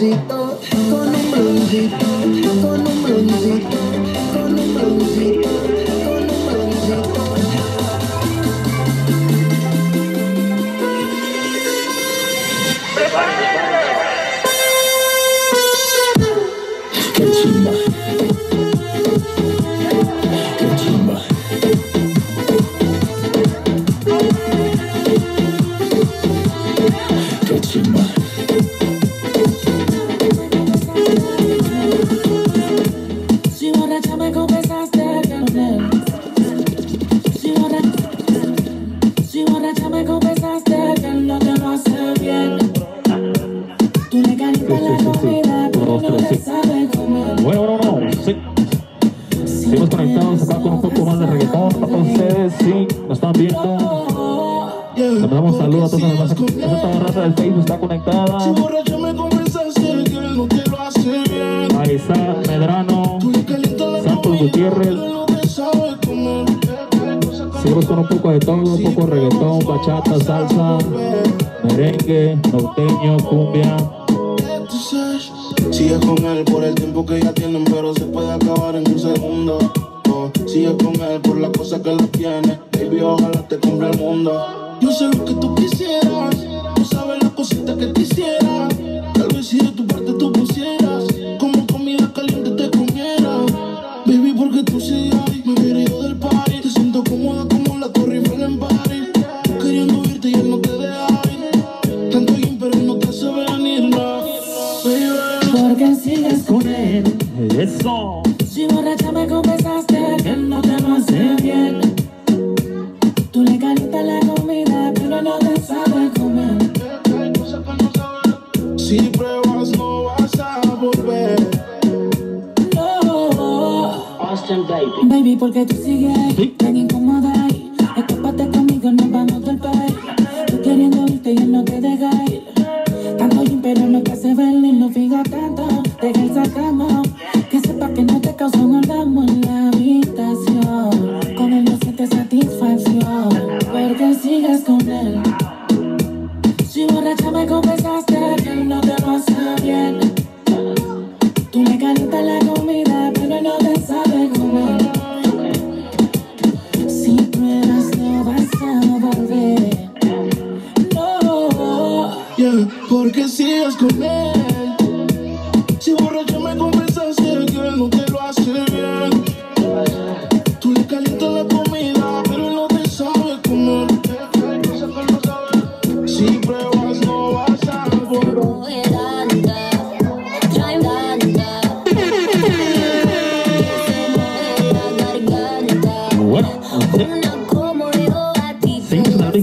bluesito, con un bluesito.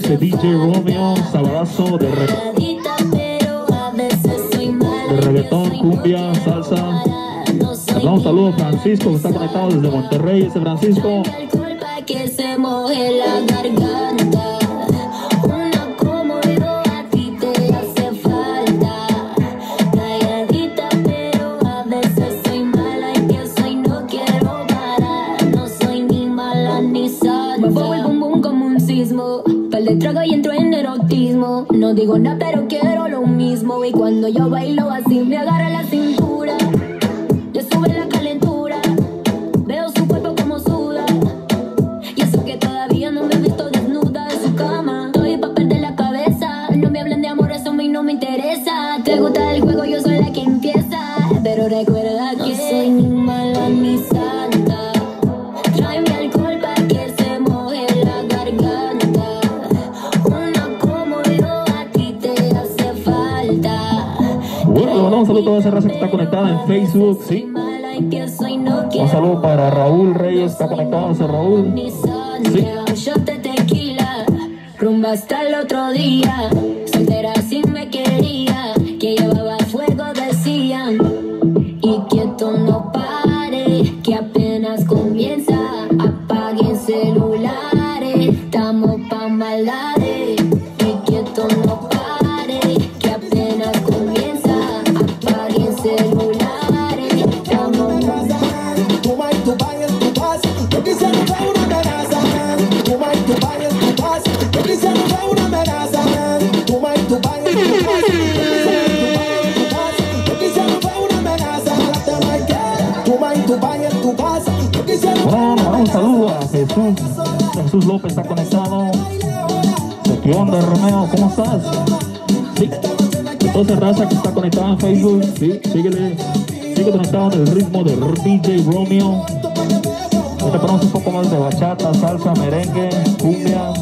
noche DJ Romeo, sabadazo de, re de reggaetón, cumbia, salsa. Les damos un saludo a Francisco que está conectado desde Monterrey. Ese Francisco, No digo nada, pero quiero lo mismo. Y cuando yo bailo así, me agarra la cintura. que está conectada en Facebook, ¿sí? Un saludo para Raúl Reyes, está conectado, ese Raúl. ¿Sí? síguele, sigue conectado en el ritmo de DJ Romeo. Este pronto un poco más de bachata, salsa, merengue, cumbia.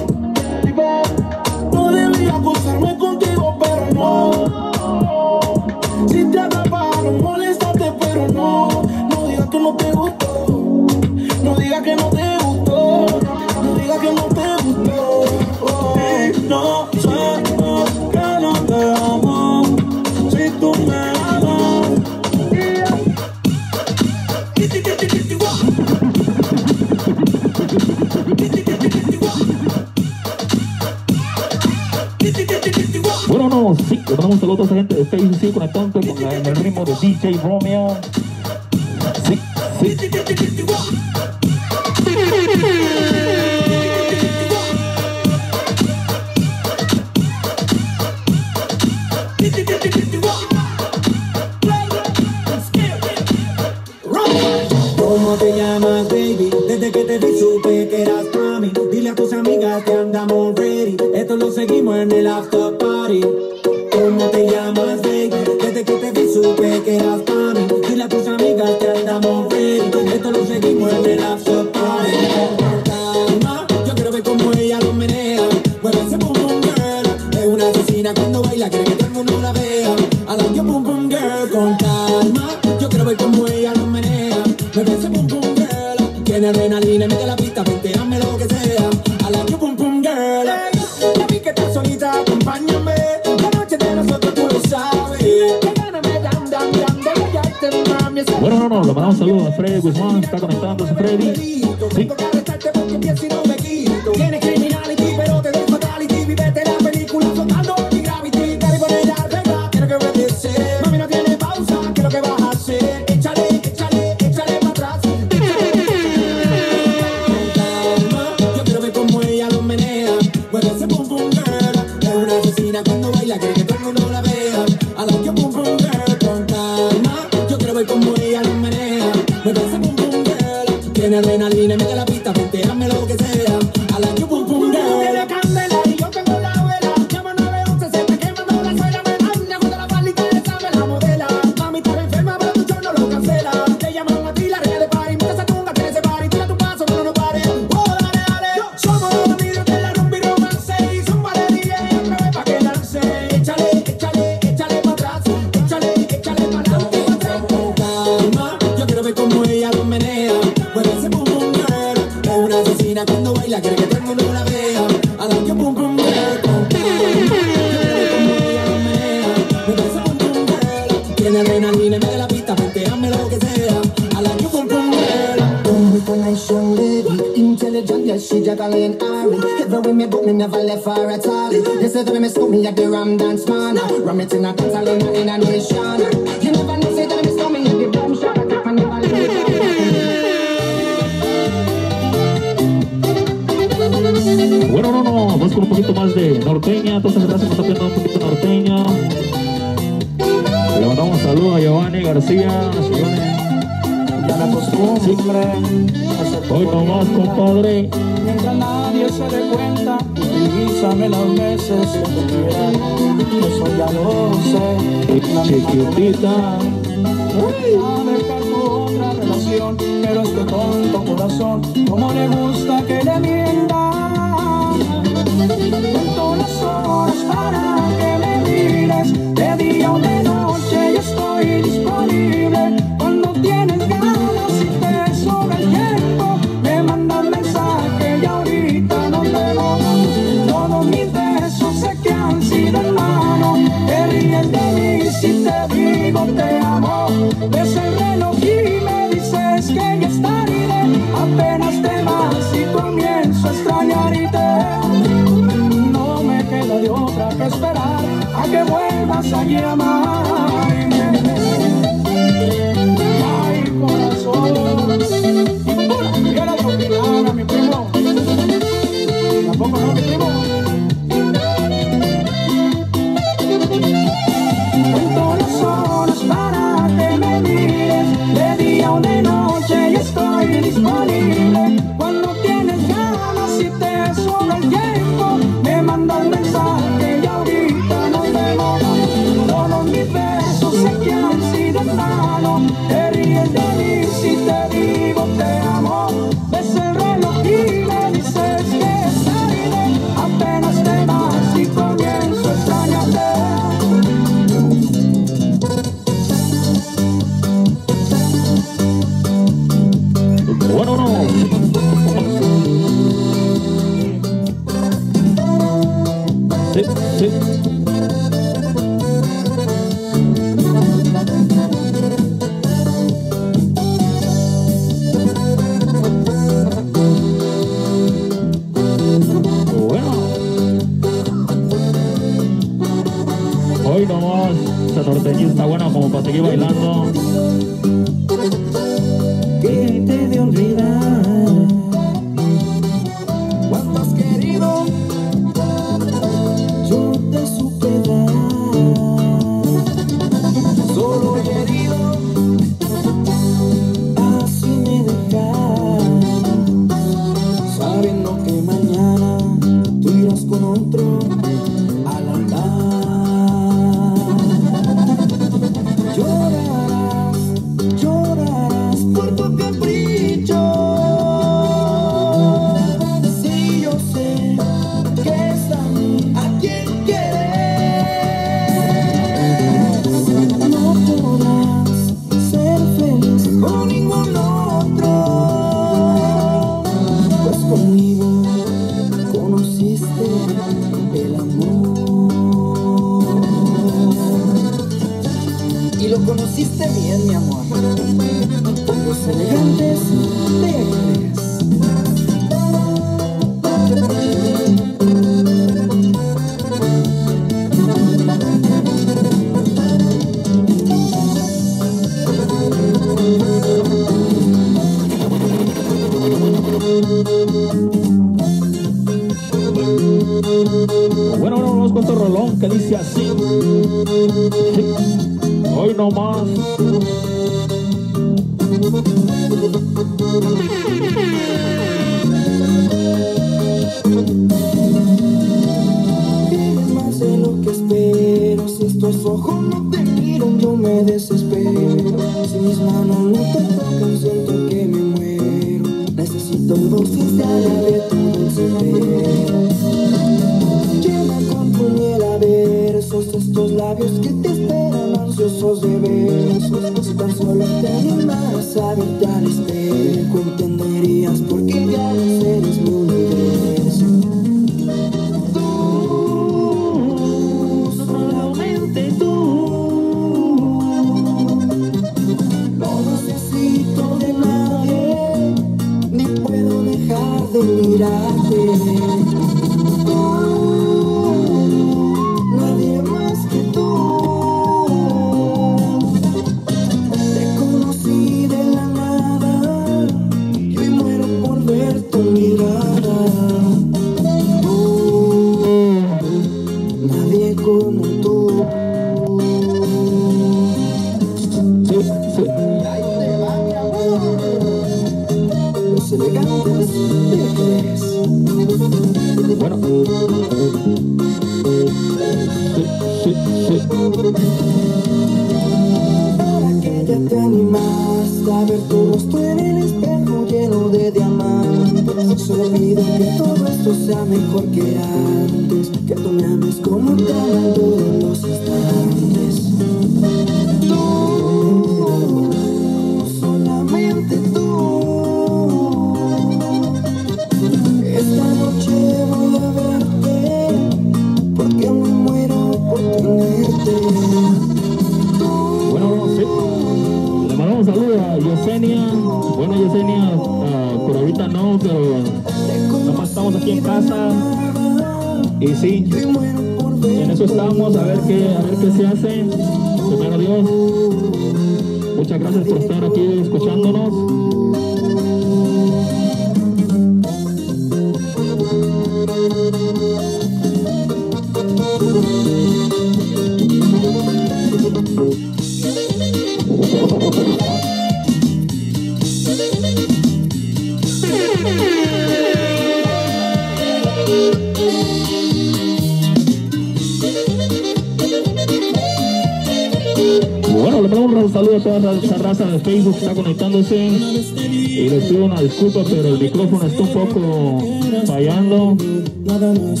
Facebook está conectándose y les pido una disculpa, pero el micrófono está un poco fallando. Nada más,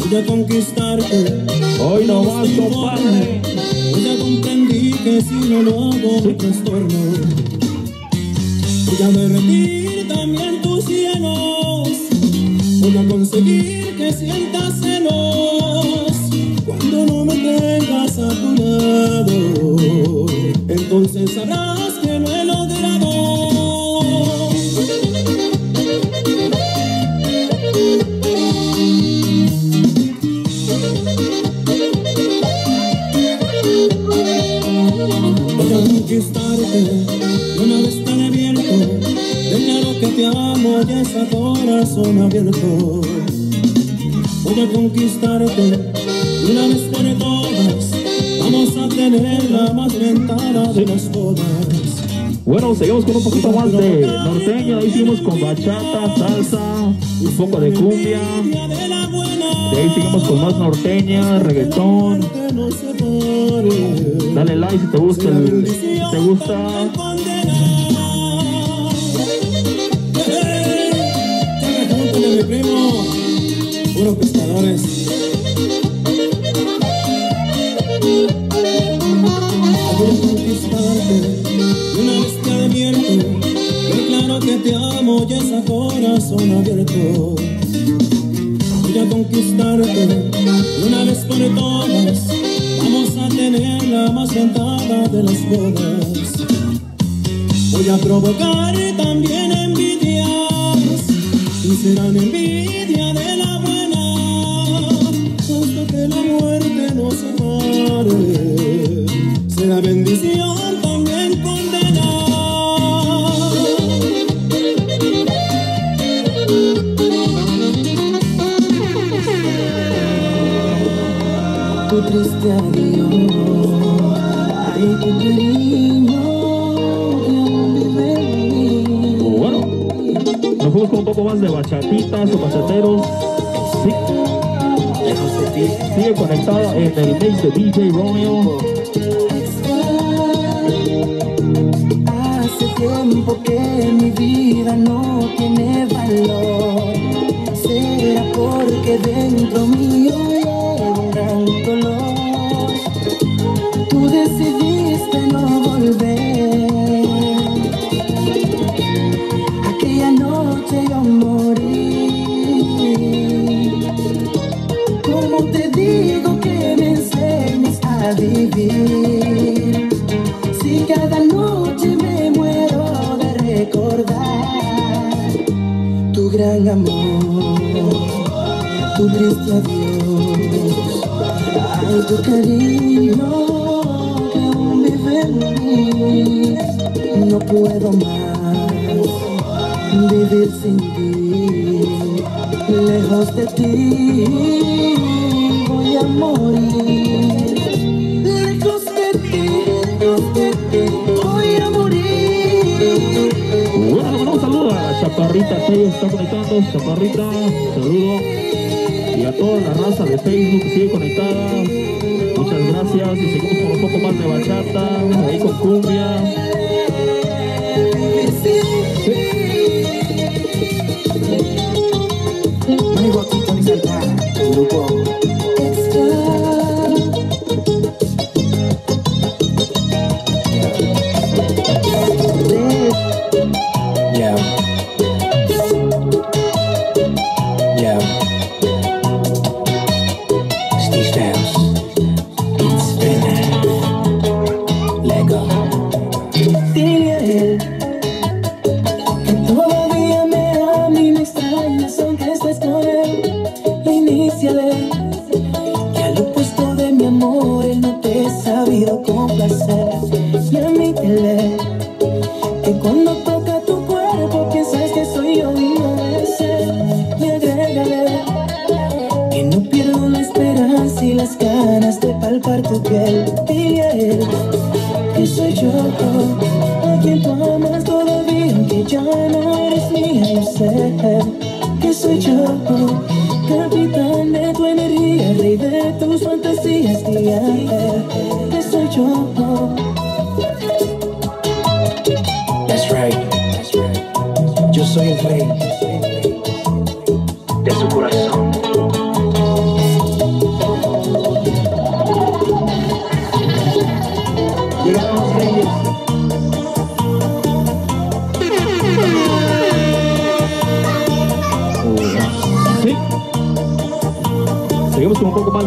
voy a conquistarte. Hoy no más, compadre. Ya comprendí que si no lo hago, me trastorno. Ya me rendí. Un poquito más de norteño. Ahí seguimos con bachata, salsa, un poco de cumbia. De ahí seguimos con más norteña, reggaetón. Dale like si te gusta, el- si te gusta. Mi primo, pescadores. Te amo y es a corazón abierto. Voy a conquistarte y una vez por todas. Vamos a tener la más ventada de las bodas Voy a provocar también envidias. Y serán envidia de la buena. Hasta que la muerte nos separe. Será bendición Bueno, nos fuimos con un poco más de bachatitas o bachateros. Sí. Sigue conectada en el mix de DJ Romeo. Hace tiempo que mi vida no tiene valor. Será porque dentro mío vivir? Si cada noche me muero de recordar tu gran amor, tu triste adiós, ay tu cariño que aún vive en mí. No puedo más vivir sin ti, lejos de ti voy a morir. Chaparrita que está conectando. Chaparrita, saludo. Y a toda la raza de Facebook que sigue conectada. Muchas gracias. Y seguimos con un poco más de bachata, ahí con cumbia. Santana, grupo Iníciale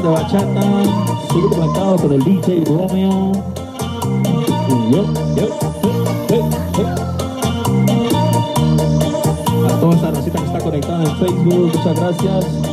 de bachata, sur placado por el DJ Romeo. Yo, yo, a toda esta racita que está conectada en Facebook, muchas gracias.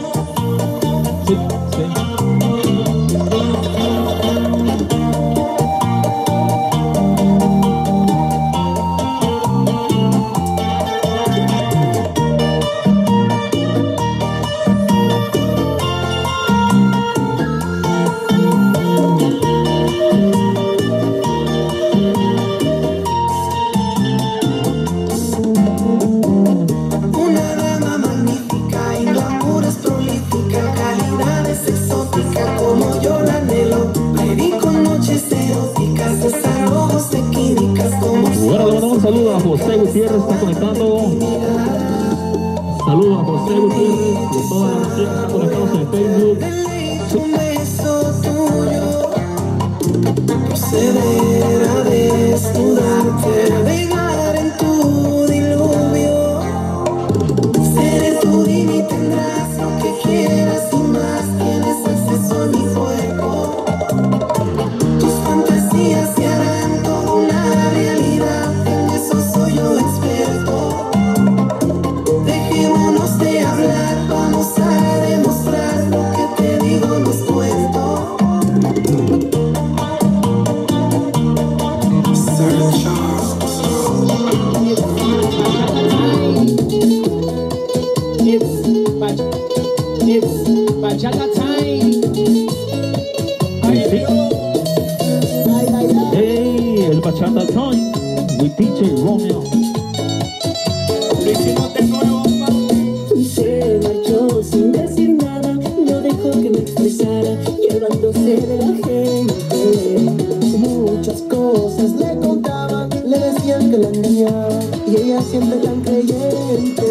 decían que la mía y ella siempre tan creyente.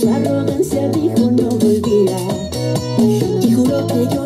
Su arrogancia dijo no volvía y juró que yo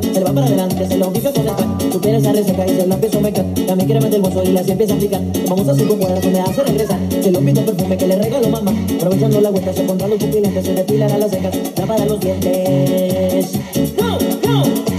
Se le va para adelante, se lo fica con el pan Su piel se reseca y se lo empiezo a mecar También quiere meter el bolso y las empieza a aplicar Vamos a hacer con cuerpo, me hace regresar Se lo pinta perfume que le regaló mamá. Aprovechando la vuelta, se contra los pupilantes Se depilará las cejas, para los dientes. ¡Go, go!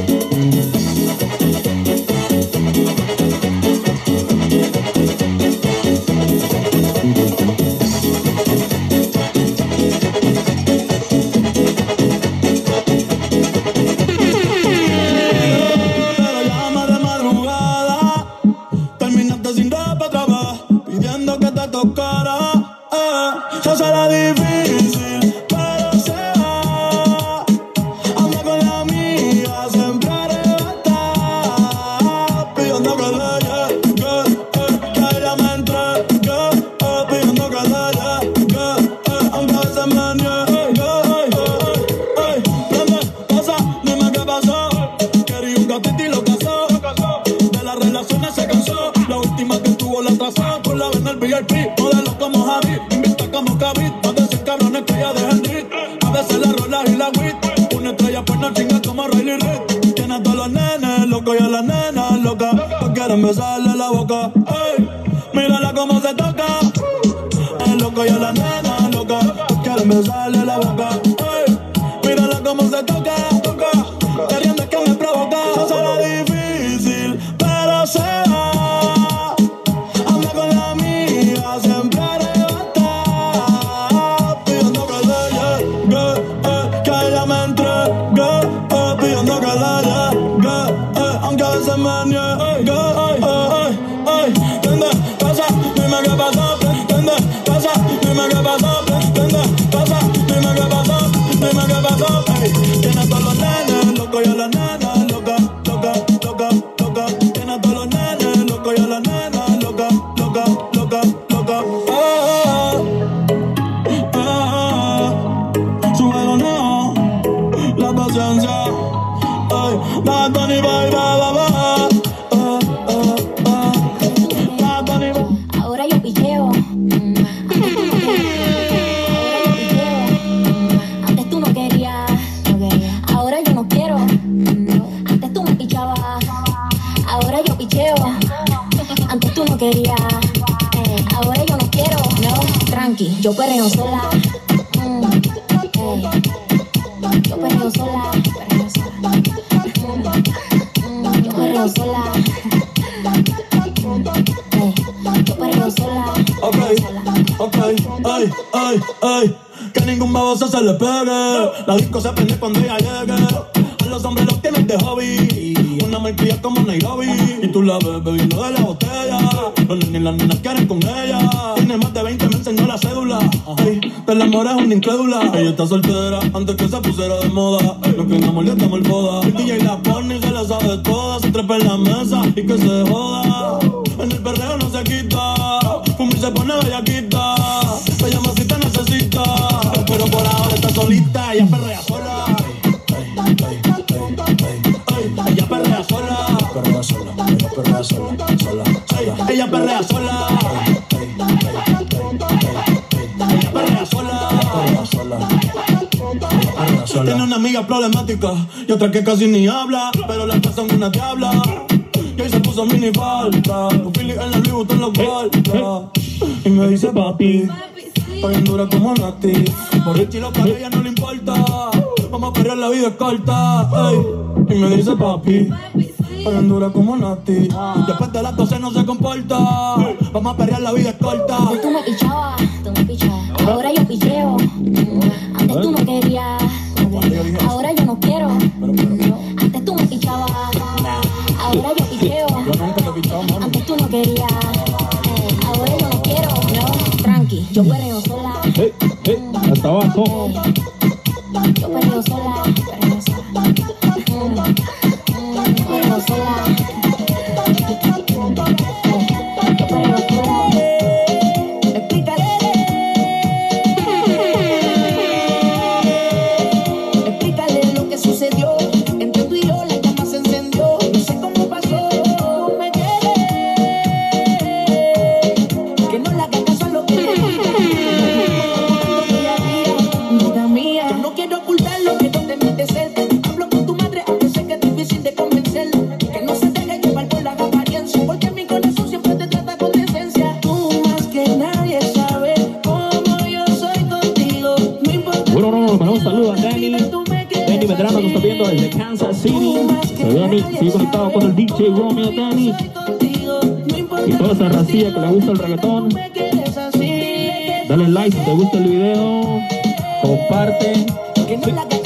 me enseñó la cédula. Ay, del amor es una incrédula. Ella está soltera antes que se pusiera de moda. No que amor ya estamos en boda. El DJ la pone y se la sabe toda. Se trepa en la mesa y que se joda. En el perreo no se quita. Fumir se pone bellaquita. Bella masita necesita. Pero por ahora está solita. Ella perrea sola. Ella perrea sola. Perrea sola. Perrea. Sola. Ella perrea sola. sola. Tiene una amiga problemática y otra que casi ni habla, pero la pasan una diabla. Y hoy se puso mini falta, un Philly en la Louis en los falta. Y me dice papi, estoy en dura como Nati. Por el chilo para ella no le importa, vamos a perder la vida corta. Y me dice papi. Pero en dura como Nati Después de las 12 no se comporta Vamos a perrear, la vida corta Antes tú me pichabas, tú me pichabas Ahora yo picheo Antes tú no querías Ahora yo no quiero. Antes tú me pichabas. Ahora yo picheo. Antes tú no querías. Ahora yo no quiero. No, tranqui, yo perreo sola. Hey, hey, hasta abajo. Yo perreo sola. Sola. Mm, mm, Y toda esa racilla que le gusta el reggaetón. Dale like si te gusta el video, comparte.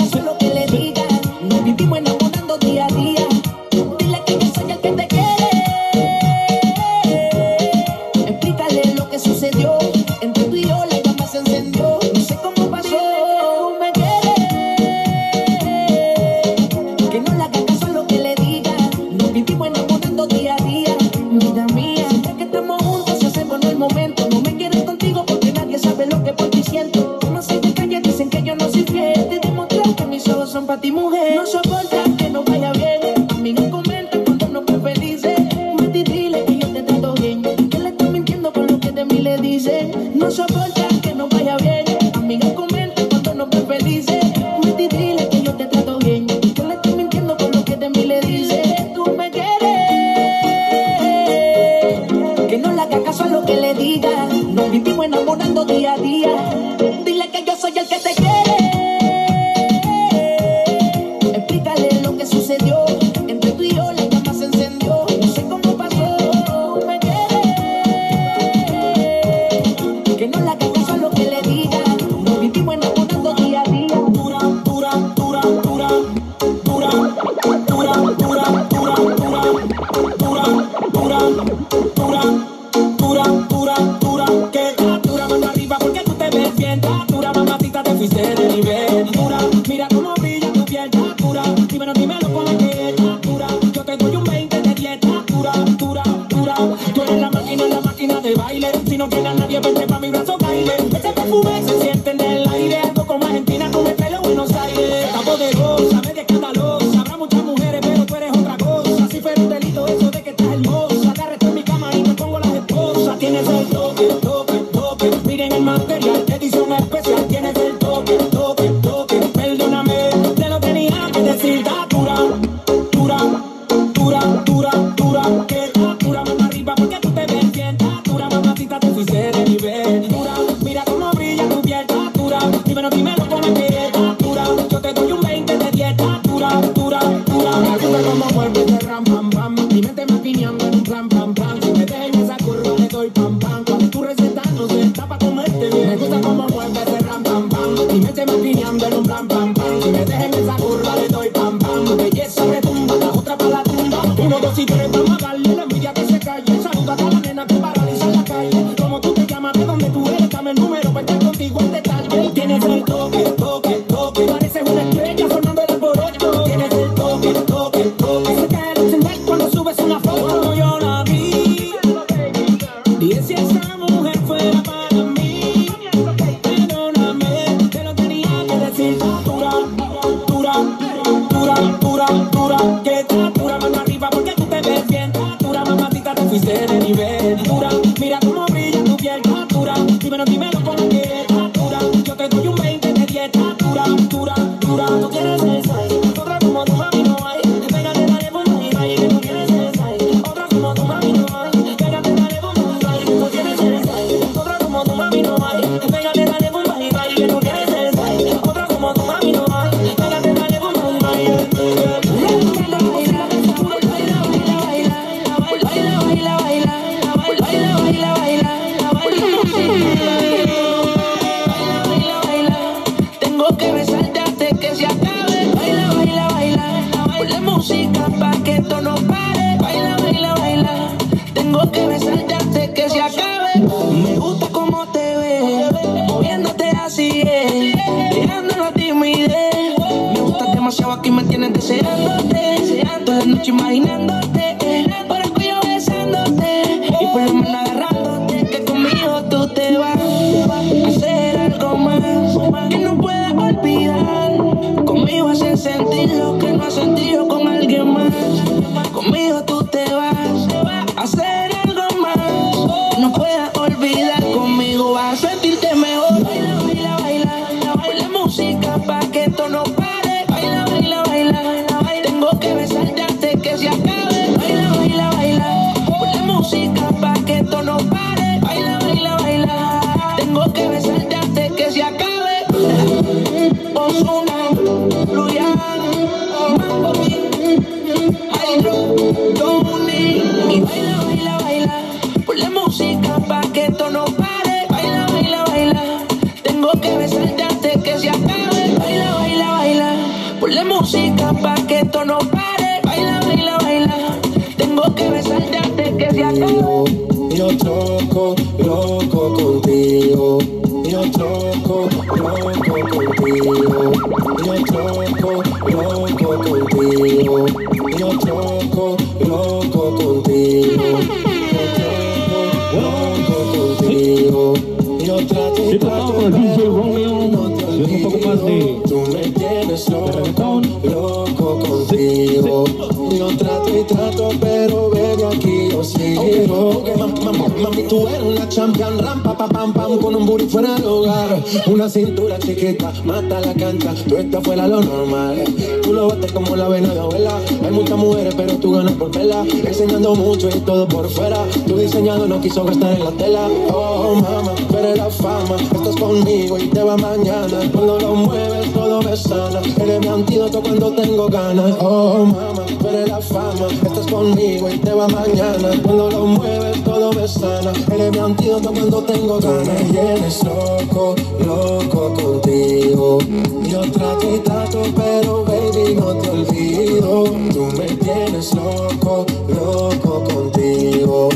Eres una champion, rampa, pa, pam, pam, con un booty fuera del hogar. Una cintura chiquita, mata la cancha, tú estás fuera lo normal. Tú lo bates como la vena de abuela. Hay muchas mujeres, pero tú ganas por vela. Enseñando mucho y todo por fuera. Tu diseñado no quiso gastar en la tela. Oh, mama, eres la fama. Estás conmigo y te va mañana. Cuando lo mueves, todo me sana. Eres mi antídoto cuando tengo ganas. Oh, mama, eres la fama. Estás conmigo y te va mañana. Cuando lo mueves, todo me sana. Eres mi antídoto cuando tengo ganas. Me tienes loco, loco contigo. Yo trato y trato, pero baby, no te olvido. Tú me tienes loco, loco contigo.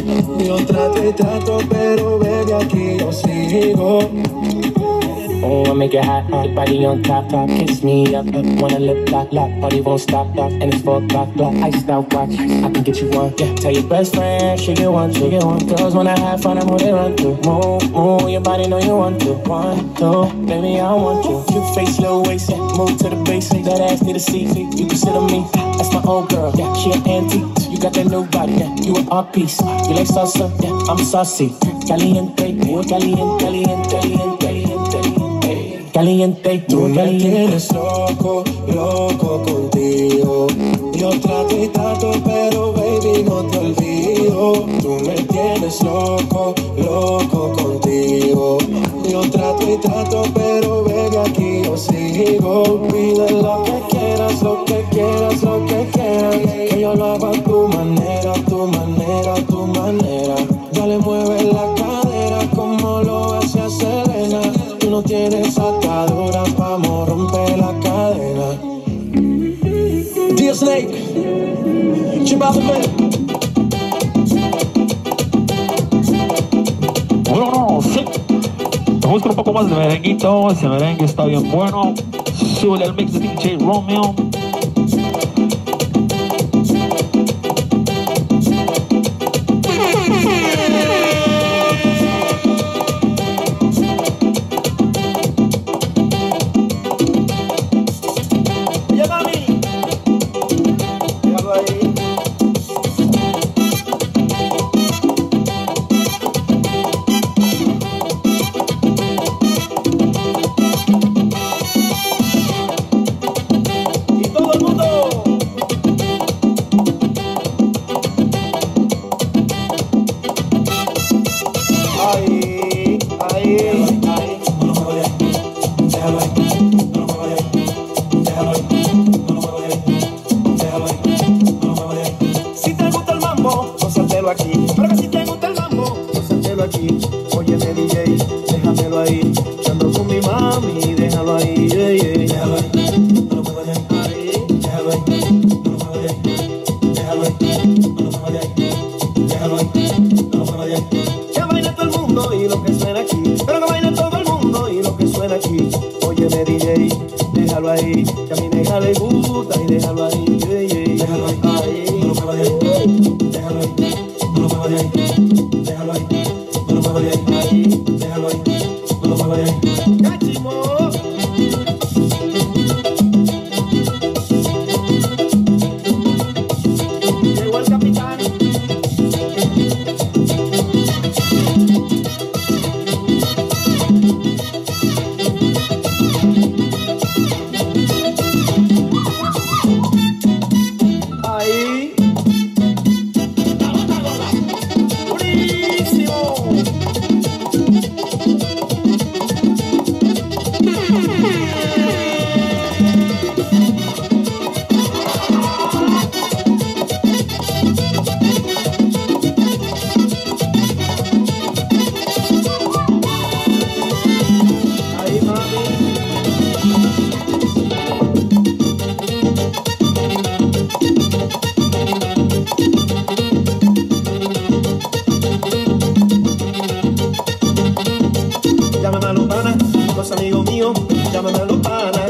Yo trato y trato, pero baby, aquí yo sigo. Oh, make it hot, hot body on top, top, kiss me up, up, wanna lip lock, lock, party won't stop, lock, and it's four o'clock, block, iced out watch, I can get you one, yeah, tell your best friend, she get one, she get one, girls wanna have fun, I'm who they run to, move, move, your body know you want to, one, two, baby, I want you, cute face, little waist, yeah, move to the base, that ass need a seat, you consider me, that's my old girl, yeah, she an antique, you got that new body, yeah, you an art piece, you like salsa, yeah, I'm saucy, caliente, muy caliente, caliente, caliente, caliente, Tú me caliente. tienes loco, loco contigo. Yo trato y trato, pero baby, no te olvido. Tú me tienes loco, loco contigo. Yo trato y trato, pero baby, aquí yo sigo. Pide lo que quieras, lo que quieras, Bueno, no, sí. Vamos con un poco más de merenguito. Ese merengue está bien bueno. Súbele al mix de DJ Romeo. Llámame a los panas, los amigos míos. Llámame a los panas,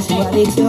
Salsa es su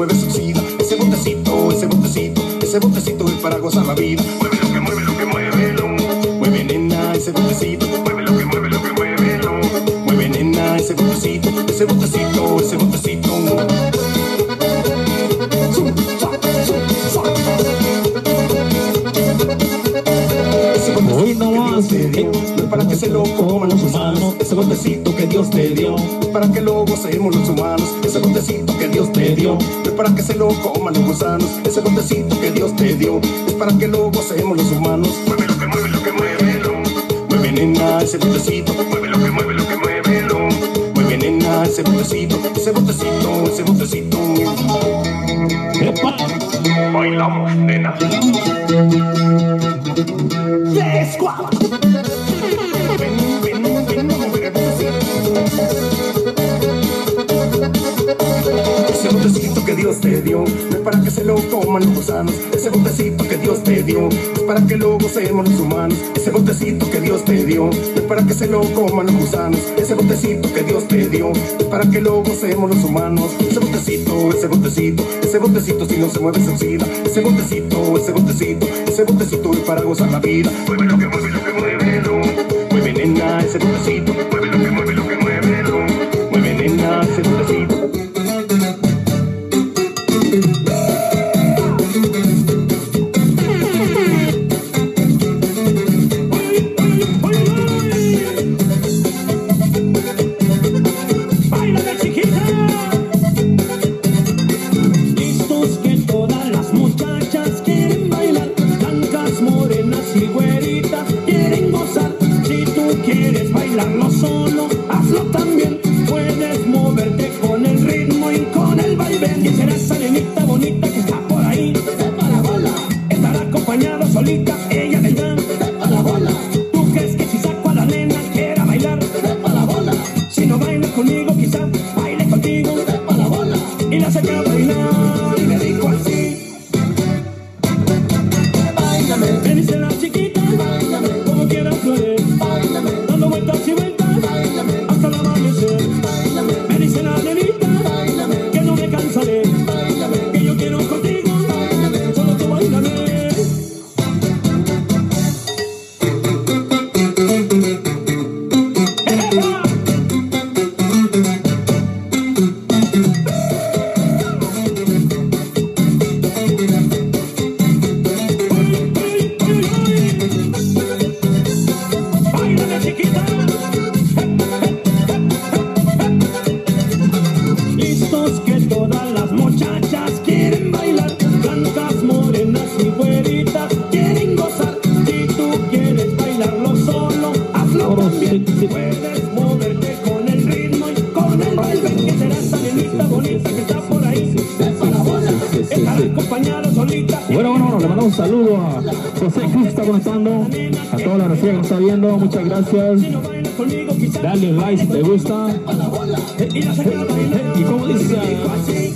mueve se oxida. Ese botecito, ese botecito, ese botecito es para gozar la vida. Mueve lo que mueve, lo que mueve, lo. Mueve nena, ese botecito. Mueve lo que mueve, lo que mueve, lo. Mueve nena, ese botecito, ese botecito, ese botecito. Dios te dio, no es para que se lo coman los humanos. Ese botecito que Dios te dio, para que lo gocemos los humanos. Ese botecito Dios te dio, es para que se lo coman los gusanos. Ese botecito que Dios te dio, es para que lo gocemos los humanos. Mueve lo que mueve, lo que mueve, lo. Mueve nena, ese botecito. Mueve lo que mueve, lo que mueve, lo. Mueve nena, ese botecito, ese botecito, ese botecito. Bailamos, nena. Yes, squad. Es para que se lo coman los gusanos. Ese botecito que Dios te dio, es para que lo gocemos los humanos. Ese botecito que Dios te dio, es para que se lo coman los gusanos. Ese botecito que Dios te dio, es para que lo gocemos los humanos. Ese botecito, ese botecito, ese botecito si no se mueve se oxida. Ese botecito, ese botecito, ese botecito es para gozar la vida. Mueve lo que mueve, lo que mueve, lo. Mueve nena, ese botecito. Está conectando, a toda la energía que nos está viendo, muchas gracias. Dale like si te gusta. Y como dice,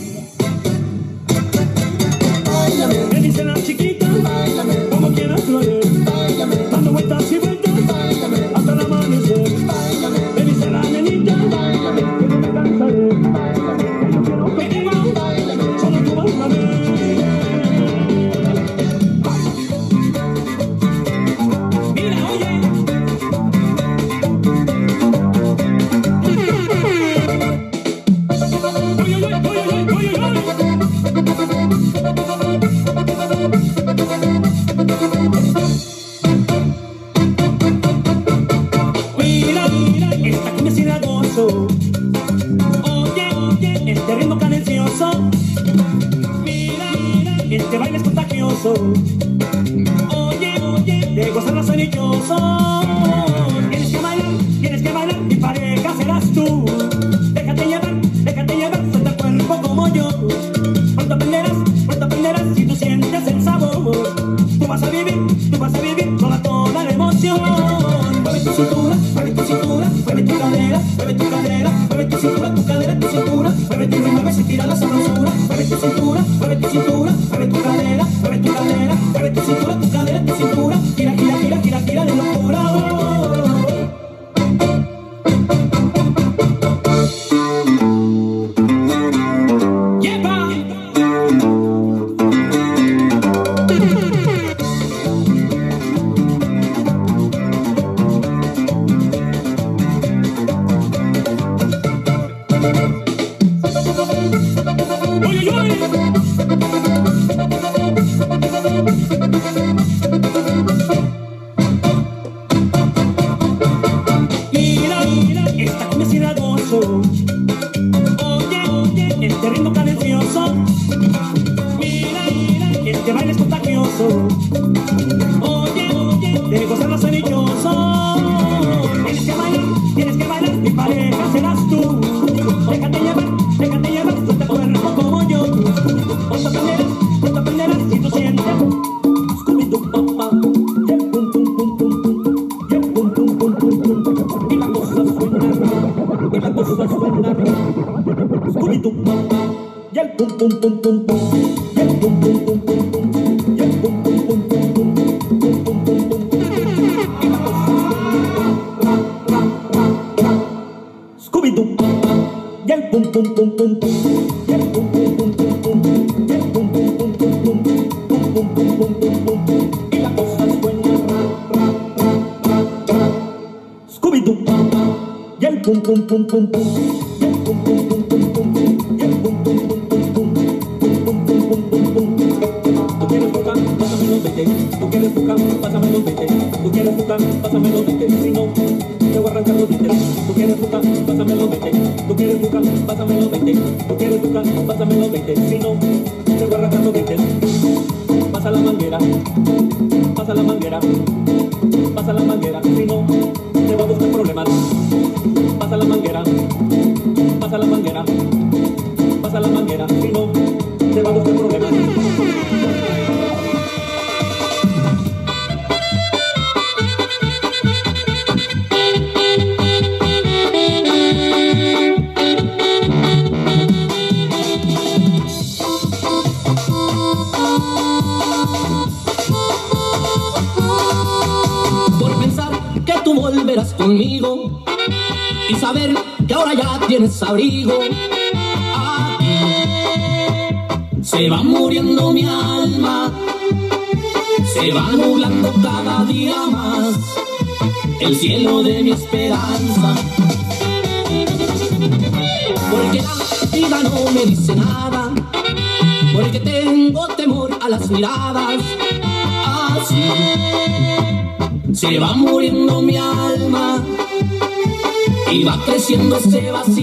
pum pum pum pum Haciéndose vacío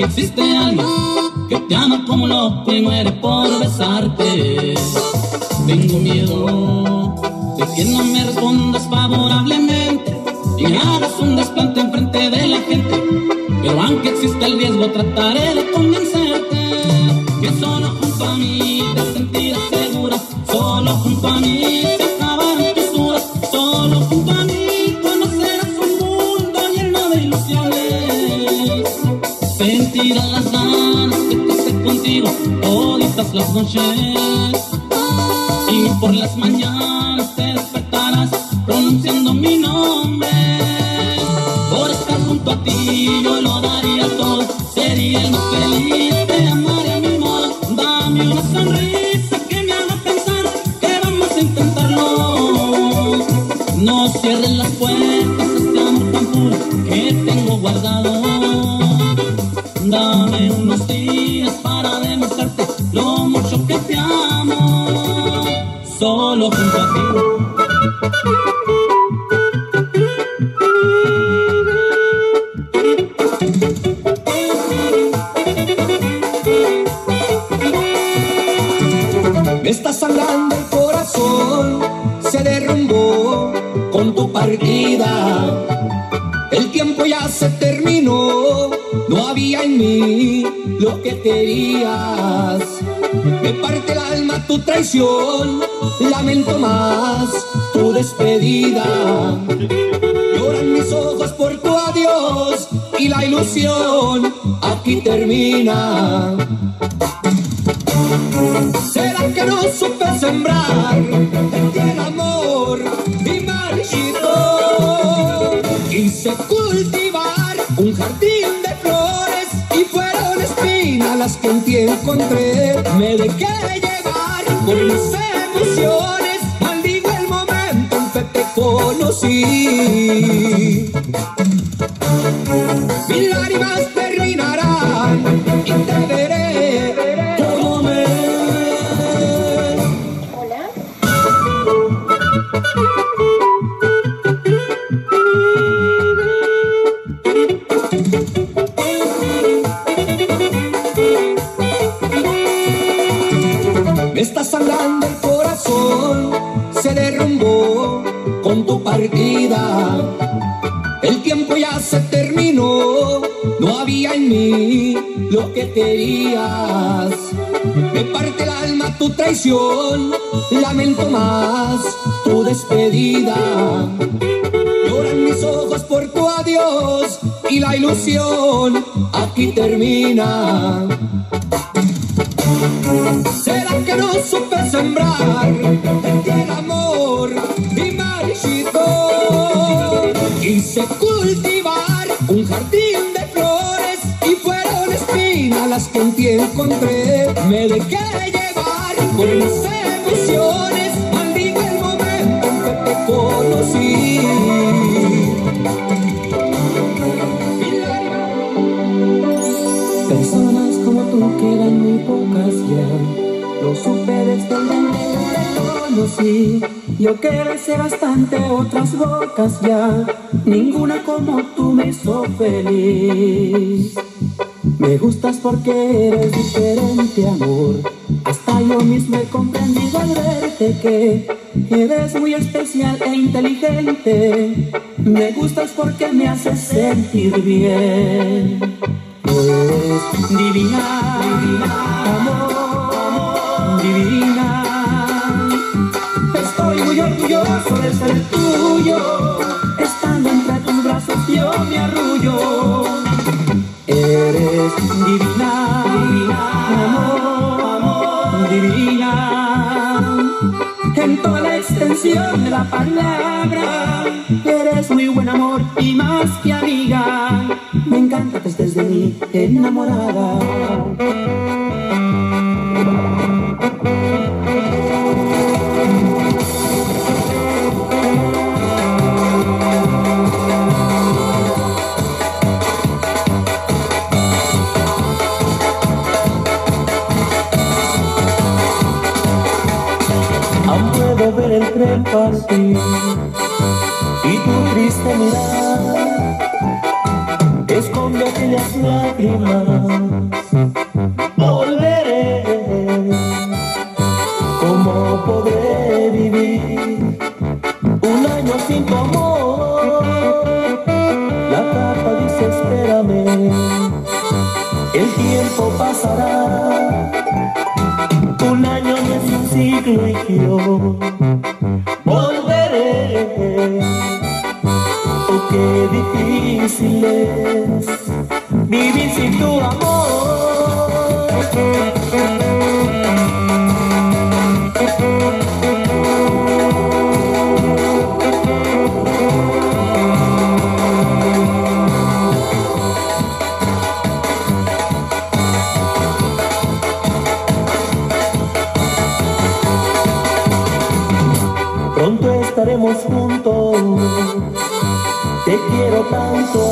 que existe alma que te ama como loco y muere por besarte. Tengo miedo de que no me respondas favorablemente y hagas un desplante enfrente de la gente. Pero aunque exista el riesgo, trataré de convencerte que solo junto a mí te sentirás segura, solo junto a mí. bonitas las noches y por las mañanas te despertarás pronunciando mi nombre. Por estar junto a ti yo lo daría todo, sería el más feliz, te amaré mi amor dame una sonrisa que me haga pensar que vamos a intentarlo. No cierres las puertas este amor tan puro que tengo guardado, dame unos días. 我不管。Tu traición, lamento más tu despedida. Lloran mis ojos por tu adiós y la ilusión aquí termina. ¿Será que no supe sembrar en el amor y marchito? Quise cultivar un jardín de flores y fueron espinas las que en ti encontré. Me dejé llevar por mis emociones, maldigo el momento en que te conocí. Mis lágrimas ¿Será que no supe sembrar el amor y marchito? Quise cultivar un jardín de flores y fueron espinas las que en ti encontré. Me dejé Lo supe desde el día que conocí. Yo que besé bastante otras bocas ya. Ninguna como tú me hizo feliz. Me gustas porque eres diferente, amor. Hasta yo mismo he comprendido al verte que eres muy especial e inteligente. Me gustas porque me haces sentir bien. Eres divina, divina, amor, divina. Estoy muy orgulloso de ser tuyo. Estando entre tus brazos yo me arrullo. Eres divina, divina, amor, amor, divina. En toda la extensión de la palabra, eres muy buen amor y más que amiga. Me encanta que estés de mí enamorada. Lágrimas. Volveré, ¿cómo podré vivir un año sin tu amor? La carta dice espérame, el tiempo pasará. Un año no es un siglo y yo volveré. Oh, qué difícil es vivir sin tu Pronto estaremos juntos. Te quiero tanto,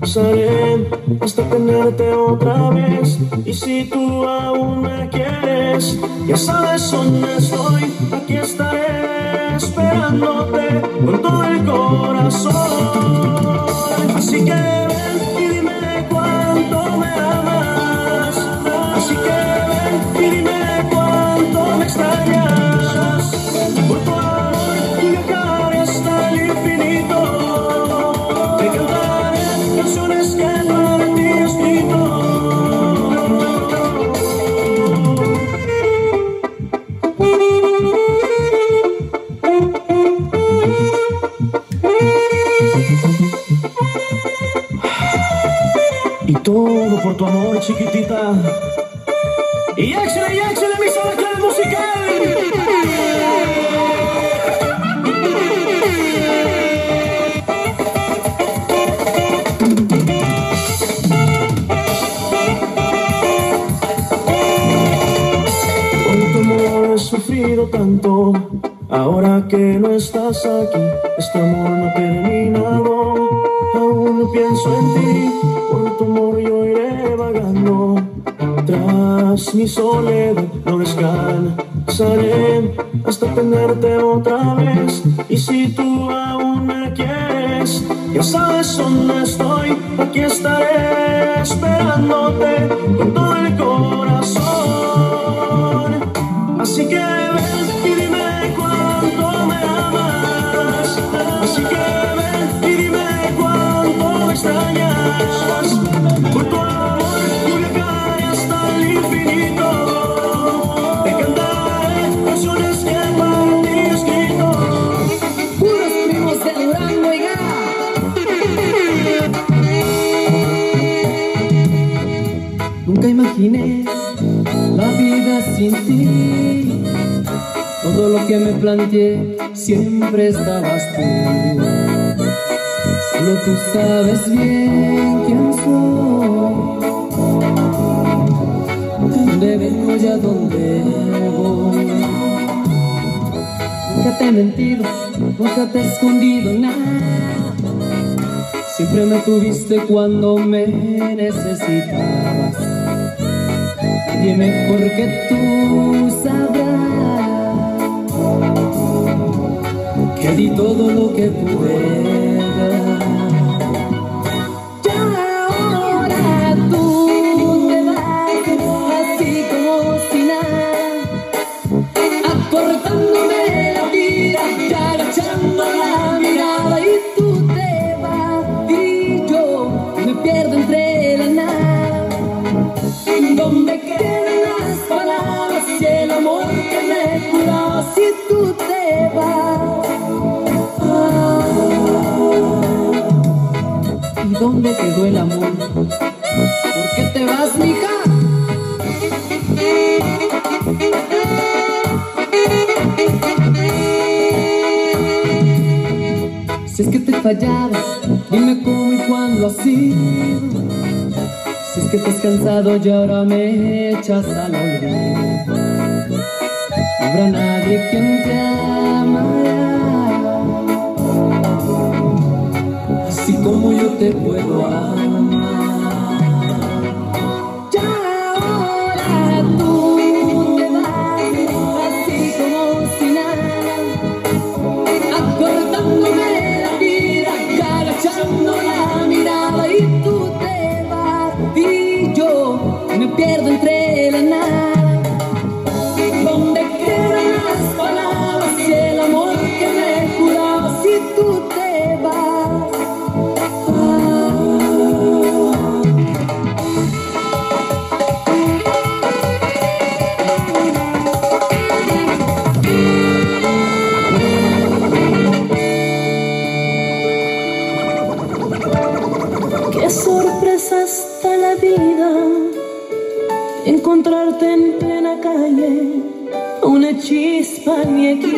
Pasaré hasta tenerte otra vez. Y si tú aún me quieres, ya sabes dónde estoy. Aquí estaré esperándote con todo el corazón. Así que ven y dime cuánto me amas. Así que ven y dime cuánto me extrañas. por tu amor, chiquitita. Y échale, y échale, mi sabacal musical. Por tu amor he sufrido tanto Ahora que no estás aquí Este amor no termina mi soledad, no descansaré hasta tenerte otra vez. Y si tú aún me quieres, ya sabes dónde estoy, aquí estaré esperándote con todo el corazón. Así que ven y dime cuánto me amas, así que ven y dime cuánto extrañas, por tu. Que me planteé siempre estabas tú. Solo tú sabes bien quién soy. De dónde vengo y a dónde voy. Nunca te he mentido, nunca te he escondido nada. Siempre me tuviste cuando me necesitabas. Nadie mejor que tú que di todo lo que pude que te fallaba, dime cómo y cuándo así. Si es que te has cansado y ahora me echas al olvido. No habrá nadie quien te amará. Así como yo te puedo amar. Chispa en